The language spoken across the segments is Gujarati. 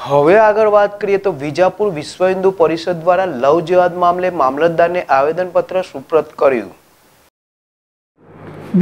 હવે આગળ વાત કરીએ તો વિજાપુર વિશ્વ હિન્દુ પરિષદ દ્વારા લવ જેવાદ મામલે મામલતદારને આવેદનપત્ર સુપ્રત કર્યું.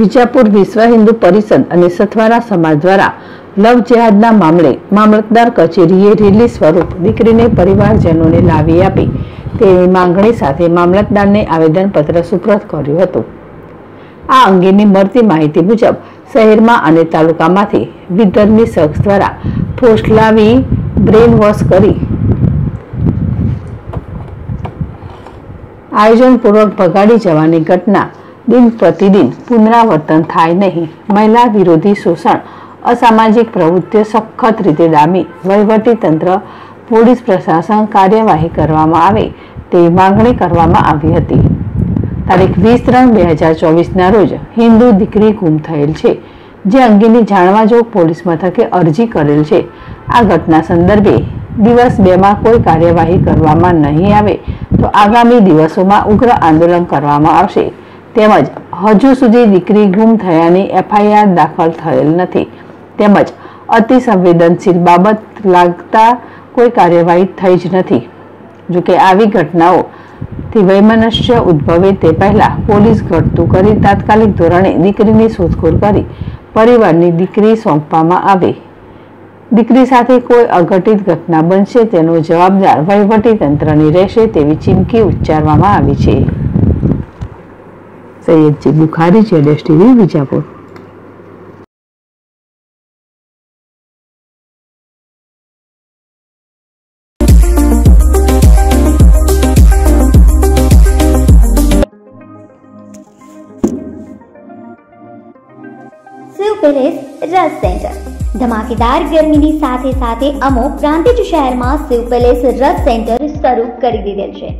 વિજાપુર વિશ્વ હિન્દુ પરિષદ અને સથવારા સમાજ દ્વારા લવ જેહાદના મામલે મામલતદાર કચેરીએ રિલીઝ સ્વરૂપ દીકરીને પરિવારજનોને લાવી આપી. તેની માંગણી સાથે મામલતદારને આવેદનપત્ર સુપ્રત કર્યું હતું. આ અંગેની મળતી માહિતી મુજબ શહેરમાં અને તાલુકામાંથી વિધર્મી શખ્સ દ્વારા ફોસલાવી બ્રેન વોશ કરી આયોજનપૂર્વક ભગાડી જવાની ઘટના દિન પ્રતિદિન પુનરાવર્તન થાય નહીં. મહિલા વિરોધી શોષણ, અસામાજિક પ્રવૃત્તિઓ સખત રીતે ડામી તંત્ર પોલીસ પ્રશાસન કાર્યવાહી કરવામાં આવે તેવી માંગણી કરવામાં આવી હતી. તારીખ વીસ ત્રણ બે હજાર ચોવીસના રોજ હિન્દુ દીકરી ગુમ થયેલ છે. જે અંગેની જાણવા જોગ પોલીસ મથકે અરજી કરેલ છે. આ ઘટના સંદર્ભે દિવસ બેમાં કોઈ કાર્યવાહી કરવામાં નહીં આવે તો આગામી દિવસોમાં ઉગ્ર આંદોલન કરવામાં આવશે. તેમજ હજુ સુધી દીકરી ગુમ થયાની એફઆઈઆર દાખલ થયેલ નથી. તેમજ અતિ સંવેદનશીલ બાબત લાગતા કોઈ કાર્યવાહી થઈ જ નથી. જોકે આવી ઘટનાઓ થી વૈમનસ્ય ઉદ્ભવે તે પહેલા પોલીસ ઘટતું કરી તાત્કાલિક ધોરણે દીકરીની શોધખોળ કરી પરિવારની દીકરી સોંપવામાં આવે. દીકરી સાથે કોઈ અઘટિત ઘટના બનશે તેનો જવાબદાર વહીવટી તંત્રની રહેશે તેવી ચીમકી ઉચ્ચારવામાં આવી છે. સૈયદજી બુખારી, જેડેશ ટીવી, વિજાપુર. પેલેસ રસ સેન્ટર ધમાકેદાર ગરમીની સાથે સાથે અમો પ્રાંતિજ શહેરમાં શિવ પેલેસ રસ સેન્ટર શરૂ કરી દીધેલ છે.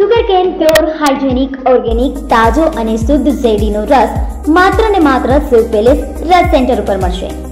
Sugar cane pure hygienic organic તાજો અને શુદ્ધ ઝેરીનો રસ માત્ર ને માત્ર શિવ પેલેસ રસ સેન્ટર ઉપર મળશે.